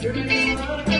Dirty